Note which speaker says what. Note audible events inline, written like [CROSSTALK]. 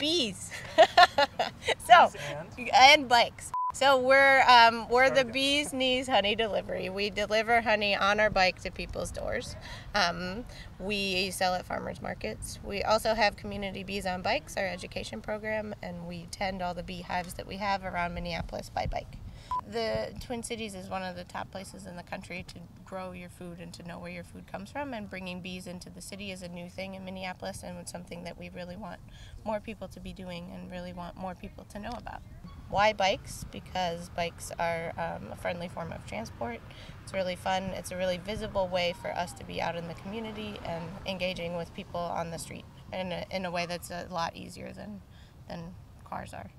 Speaker 1: bees. [LAUGHS] so
Speaker 2: and?
Speaker 1: and bikes. So we're um, we're the Beez Kneez honey delivery. We deliver honey on our bike to people's doors. Um, we sell at farmers markets. We also have community bees on bikes, our education program, and we tend all the beehives that we have around Minneapolis by bike. The Twin Cities is one of the top places in the country to grow your food and to know where your food comes from. And bringing bees into the city is a new thing in Minneapolis, and it's something that we really want more people to be doing and really want more people to know about. Why bikes? Because bikes are um, a friendly form of transport. It's really fun. It's a really visible way for us to be out in the community and engaging with people on the street in a, in a way that's a lot easier than, than cars are.